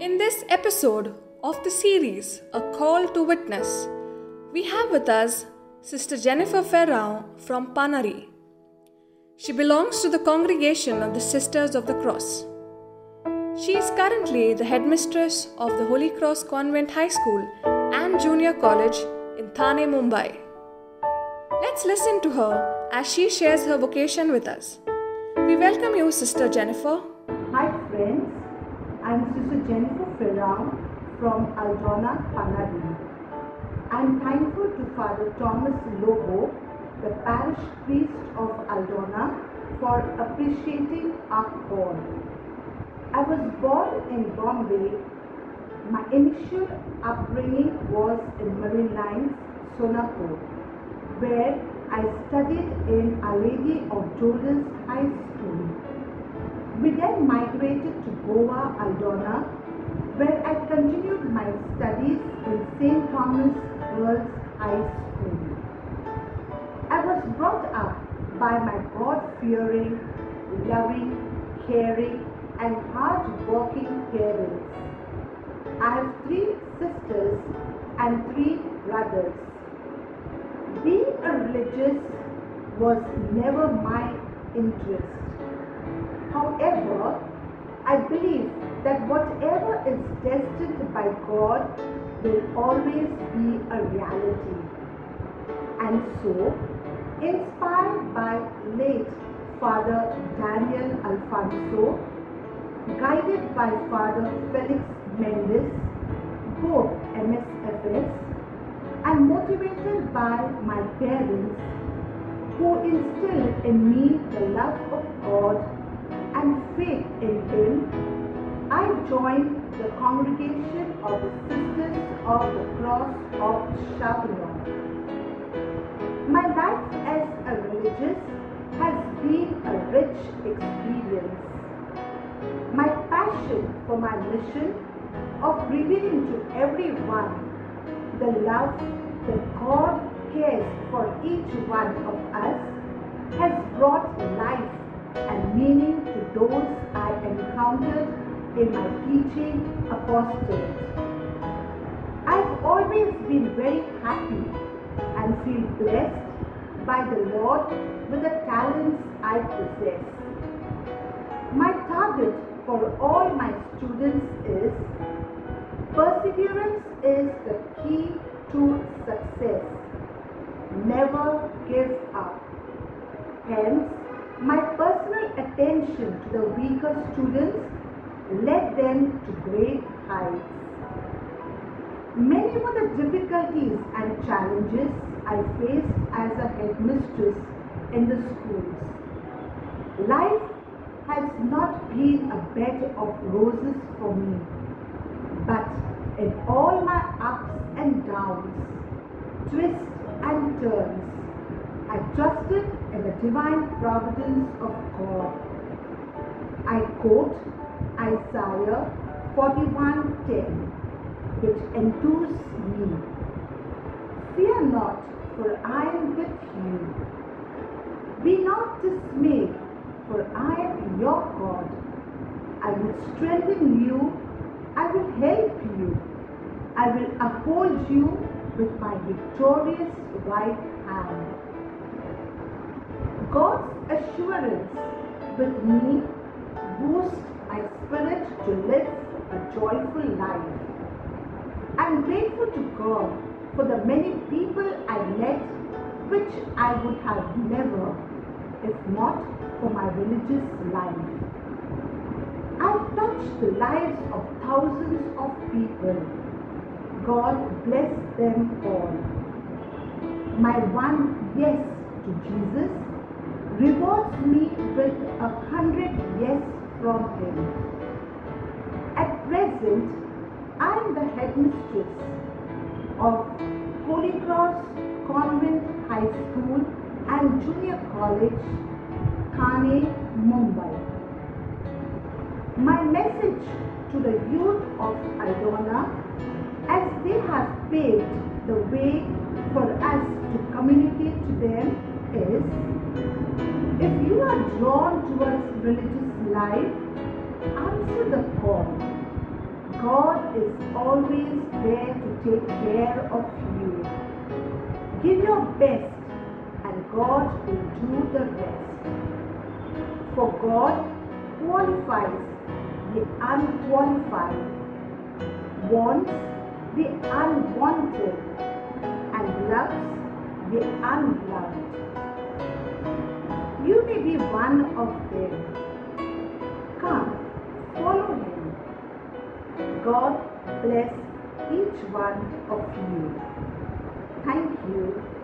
In this episode of the series, A Call to Witness, we have with us Sister Jennifer Ferrao from Panarim. She belongs to the congregation of the Sisters of the Cross. She is currently the headmistress of the Holy Cross Convent High School and Junior College in Thane, Mumbai. Let's listen to her as she shares her vocation with us. We welcome you, Sister Jennifer. Hi friends, I'm Sister Jennifer Ferrao from Aldona, Panarim. I'm thankful to Father Thomas Lobo, the parish priest of Aldona, for appreciating our call. I was born in Bombay. My initial upbringing was in Marine Lines, Sonapur, where I studied in Our Lady of Dolours High School. We then migrated Goa, Aldona, where I continued my studies in St. Thomas Girls High School. I was brought up by my God fearing, loving, caring, and hard working parents. I have three sisters and three brothers. Being a religious was never my interest. However, I believe that whatever is destined by God will always be a reality. And so, inspired by late Father Daniel Alfonso, guided by Father Felix Mendes, both MSFS, and motivated by my parents who instilled in me the love of God and faith in Him, I joined the congregation of the Sisters of the Cross of Chavanod. My life as a religious has been a rich experience. My passion for my mission of revealing to everyone the love that God cares for each one of us has brought life and meaning to those I encountered in my teaching apostolate. I've always been very happy and feel blessed by the Lord with the talents I possess. My target for all my students is perseverance is the key to success. Never give up. Hence, my attention to the weaker students led them to great heights. Many were the difficulties and challenges I faced as a headmistress in the schools. Life has not been a bed of roses for me, but in all my ups and downs, twists and turns, I trusted in the divine providence of God. I quote Isaiah 41:10, which enthused me. Fear not, for I am with you. Be not dismayed, for I am your God. I will strengthen you, I will help you, I will uphold you with my victorious right hand. God's assurance with me boosts my spirit to live a joyful life. I'm grateful to God for the many people I met which I would have never if not for my religious life. I've touched the lives of thousands of people. God bless them all. My one yes to Jesus rewards me with a hundred yes from Him. At present, I am the headmistress of Holy Cross Convent High School and Junior College, Thane, Mumbai. My message to the youth of Aldona, as they have paved the way for us to communicate to them, is if you are drawn towards religious life, answer the call. God is always there to take care of you. Give your best and God will do the rest. For God qualifies the unqualified, wants the unwanted, and loves the unloved. You may be one of them. Follow him. God bless each one of you. Thank you